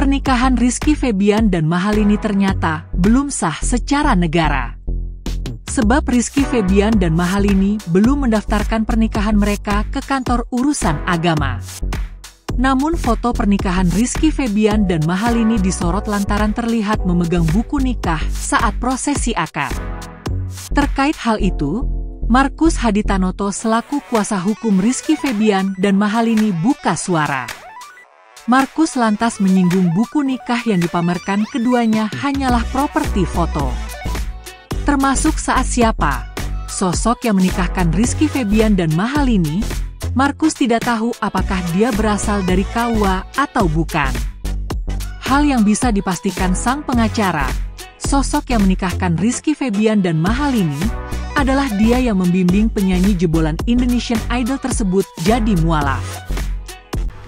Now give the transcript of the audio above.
Pernikahan Rizky Febian dan Mahalini ternyata belum sah secara negara. Sebab Rizky Febian dan Mahalini belum mendaftarkan pernikahan mereka ke kantor urusan agama. Namun foto pernikahan Rizky Febian dan Mahalini disorot lantaran terlihat memegang buku nikah saat prosesi akad. Terkait hal itu, Markus Haditanoto selaku kuasa hukum Rizky Febian dan Mahalini buka suara. Markus lantas menyinggung buku nikah yang dipamerkan keduanya hanyalah properti foto. Termasuk saat siapa, sosok yang menikahkan Rizky Febian dan Mahalini, Markus tidak tahu apakah dia berasal dari Kawa atau bukan. Hal yang bisa dipastikan sang pengacara, sosok yang menikahkan Rizky Febian dan Mahalini, adalah dia yang membimbing penyanyi jebolan Indonesian Idol tersebut jadi mualaf.